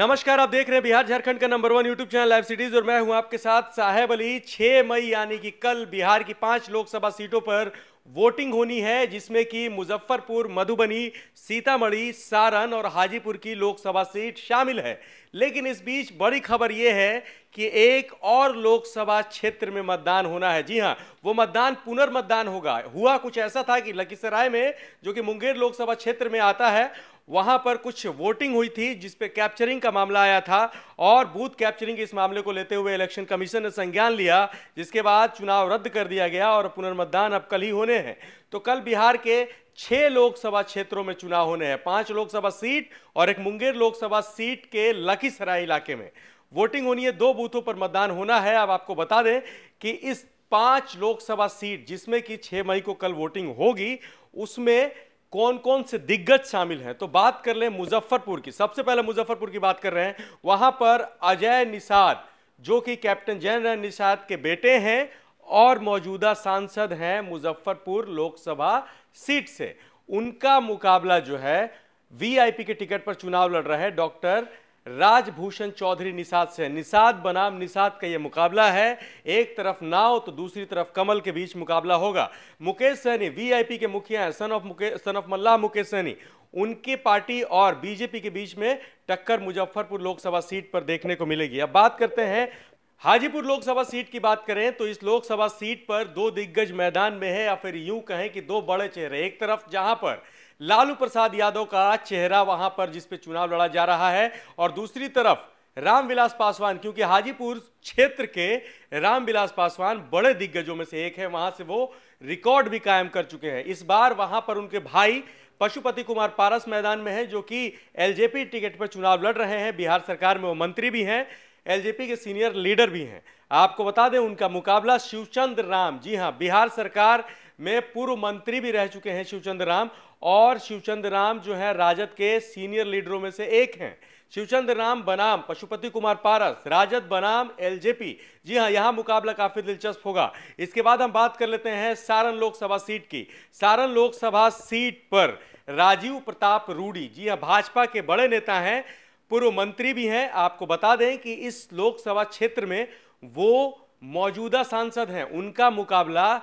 नमस्कार, आप देख रहे हैं बिहार झारखंड का number one YouTube channel live cities और मैं हूँ आपके साथ साहेब अली। 6 मई, यानी कि कल बिहार की पाँच लोकसभा सीटों पर वोटिंग होनी है, जिसमें कि मुजफ्फरपुर, मधुबनी, सीतामढ़ी, सारण और हाजीपुर की लोकसभा सीट शामिल है। लेकिन इस बीच बड़ी खबर यह है कि एक और लोकसभा क्षेत्र में मतदान होना है। जी हाँ, वो मतदान पुनर्मतदान होगा। हुआ कुछ ऐसा था कि लखीसराय में, जो कि मुंगेर लोकसभा क्षेत्र में आता है वहाँ पर कुछ वोटिंग हुई थी, जिस पे कैप्चरिंग का मामला आया था और बूथ कैप्चरिंग इस मामले को लेते हुए इलेक्शन कमीशन ने संज्ञान लिया, जिसके बाद चुनाव रद्द कर दिया गया और पुनर्मतदान अब कल ही होने हैं। तो कल बिहार के छह लोकसभा क्षेत्रों में चुनाव होने हैं। पाँच लोकसभा सीट और एक मुंगेर लोकसभा सीट के लखीसराय इलाके में। वोटिंग होनी है, दो बूथों पर मतदान होना है। अब आपको बता दें कि इस पाँच लोकसभा सीट जिसमें कि छह मई को कल वोटिंग होगी, उसमें कौन कौन से दिग्गज शामिल हैं? तो बात कर लें मुजफ्फरपुर की। सबसे पहले मुजफ्फरपुर की बात कर रहे हैं। वहाँ पर अजय निषाद, जो कि कैप्टन जयन निषाद के बेटे हैं और मौजूदा सांसद हैं मुजफ्फरपुर लोकसभा सीट से। उनका मुकाबला जो है वीआईपी के टिकट पर चुनाव लड़ रहे हैं डॉक्टर राजभूषण चौधरी निषाद से। निषाद बनाम निषाद का यह मुकाबला है। एक तरफ़ नाव तो दूसरी तरफ़ कमल के बीच मुकाबला होगा। मुकेश सहनी वीआईपी के मुखिया हैं son of Mukesh son of मल्लाह मुकेश सहनी। उनकी पार्टी और बीजेपी के बीच में टक्कर मुजफ्फरपुर लोकसभा सीट पर देखने को मिलेगी। अब बात करते हैं, हाजीपुर लोकसभा सीट की बात करें तो इस लोकसभा सीट पर दो दिग्गज मैदान में है या फिर यूँ कहें कि दो बड़े चेहरे। एक तरफ़ जहाँ पर लालू प्रसाद यादव का चेहरा वहाँ पर जिस पे चुनाव लड़ा जा रहा है, और दूसरी तरफ़ रामविलास पासवान, क्योंकि हाजीपुर क्षेत्र के रामविलास पासवान बड़े दिग्गजों में से एक है, वहाँ से वो रिकॉर्ड भी कायम कर चुके हैं। इस बार वहाँ पर उनके भाई पशुपति कुमार पारस मैदान में है, जो कि एलजेपी टिकट पर चुनाव लड़ रहे हैं। बिहार सरकार में वो मंत्री भी हैं, एलजेपी के सीनियर लीडर भी हैं। आपको बता दें, उनका मुकाबला शिवचंद्र राम, जी हाँ, बिहार सरकार में पूर्व मंत्री भी रह चुके हैं शिवचंद्र राम और शिवचंद्र राम जो है राजद के सीनियर लीडरों में से एक हैं। शिवचंद्र राम बनाम, पशुपति कुमार पारस, राजद बनाम, एलजेपी। जी हाँ, यहाँ मुकाबला काफ़ी दिलचस्प होगा। इसके बाद हम बात कर लेते हैं सारण लोकसभा सीट की। सारण लोकसभा सीट पर राजीव प्रताप रूडी। जी हाँ, भाजपा के बड़े नेता हैं, पूर्व मंत्री भी हैं। आपको बता दें कि इस लोकसभा क्षेत्र में वो मौजूदा सांसद हैं। उनका मुकाबला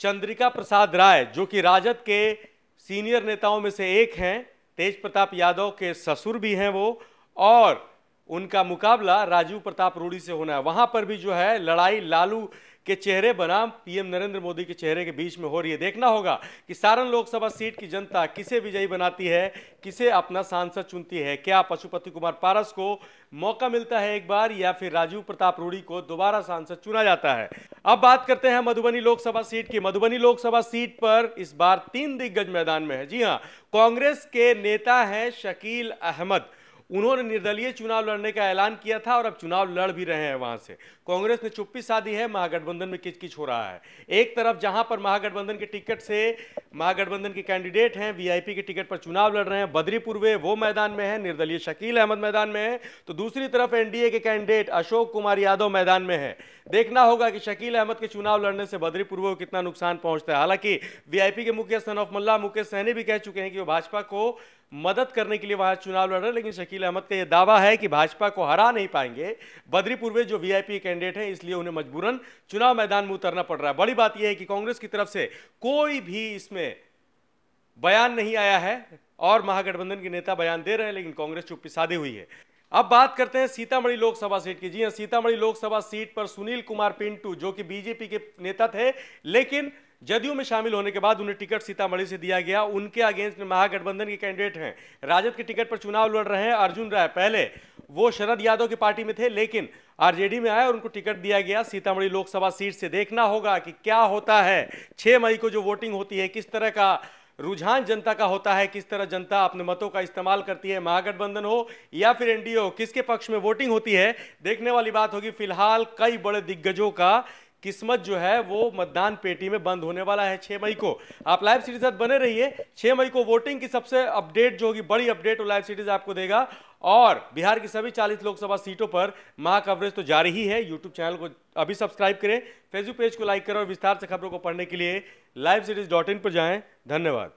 चंद्रिका प्रसाद राय, जो कि राजद के सीनियर नेताओं में से एक हैं। तेज प्रताप यादव के ससुर भी हैं वो, और उनका मुकाबला राजीव प्रताप रूडी से होना है। वहाँ पर भी जो है लड़ाई लालू के चेहरे बनाम, पीएम नरेंद्र मोदी के चेहरे के बीच में हो रही है। देखना होगा कि सारण लोकसभा सीट की जनता किसे विजयी बनाती है, किसे अपना सांसद चुनती है। क्या पशुपति कुमार पारस को मौका मिलता है एक बार, या फिर राजीव प्रताप रूड़ी को दोबारा सांसद चुना जाता है? अब बात करते हैं मधुबनी लोकसभा सीट की। मधुबनी लोकसभा सीट पर इस बार तीन दिग्गज मैदान में है। जी हाँ कांग्रेस के नेता हैं शकील अहमद। उन्होंने निर्दलीय चुनाव लड़ने का ऐलान किया था और अब चुनाव लड़ भी रहे हैं वहाँ से। कांग्रेस ने चुप्पी साधी है, महागठबंधन में किचकिच हो रहा है। एक तरफ़ जहाँ पर महागठबंधन के टिकट से महागठबंधन के कैंडिडेट हैं, वीआईपी के टिकट पर चुनाव लड़ रहे हैं बद्री पूर्वे वो मैदान में है, निर्दलीय शकील अहमद मैदान में है तो दूसरी तरफ़ एनडीए के कैंडिडेट अशोक कुमार यादव मैदान में है। देखना होगा कि शकील अहमद के चुनाव लड़ने से बद्री पूर्व को कितना नुकसान पहुँचता है। हालाँकि वीआईपी के मुखिया सन ऑफ़ मल्ला मुकेश सहनी भी कह चुके हैं कि वो भाजपा को मदद करने के लिए वहाँ चुनाव लड़ रहे लेकिन शकील अहमद का यह दावा है कि भाजपा को हरा नहीं पाएँगे। बद्री पूर्वे जो वीआईपी कैंडिडेट हैं, इसलिए उन्हें मजबूरन चुनाव मैदान में उतरना पड़ रहा है। बड़ी बात यह है कि कांग्रेस की तरफ़ से कोई भी इसमें बयान नहीं आया है और महागठबंधन के नेता बयान दे रहे हैं, लेकिन कांग्रेस चुप्पी साधे हुई है। अब बात करते हैं सीतामढ़ी लोकसभा सीट की। जी हाँ सीतामढ़ी लोकसभा सीट पर सुनील कुमार पिंटू, जो कि बीजेपी के नेता थे, लेकिन जदयू में शामिल होने के बाद उन्हें टिकट सीतामढ़ी से दिया गया। उनके अगेंस्ट में महागठबंधन के कैंडिडेट हैं। राजद के टिकट पर चुनाव लड़ रहे हैं। अर्जुन राय पहले, वो शरद यादव की पार्टी में थे, लेकिन आरजेडी में आए और उनको टिकट दिया गया। सीतामढ़ी लोकसभा सीट से देखना होगा कि क्या होता है। छः मई को जो वोटिंग होती है, किस तरह का रुझान जनता का होता है, किस तरह जनता अपने मतों का इस्तेमाल करती है, महागठबंधन हो या फिर एनडीए हो, किसके पक्ष में वोटिंग होती है, देखने वाली बात होगी। फ़िलहाल कई बड़े दिग्गजों का किस्मत जो है वो मतदान पेटी में बंद होने वाला है छह मई को। आप लाइव सीरीज़ साथ बने रहिए। छह मई को वोटिंग की सबसे अपडेट जो होगी, बड़ी अपडेट वो लाइव सीरीज़ आपको देगा। और बिहार की सभी 40 लोकसभा सीटों पर महाकवरेज तो जारी ही है। यूट्यूब चैनल को अभी सब्सक्राइब करें फेसबुक पेज को लाइक करें और विस्तार से खबरों को पढ़ने के लिए लाइव सीरीज़ डॉट इन पर जाएँ। धन्यवाद।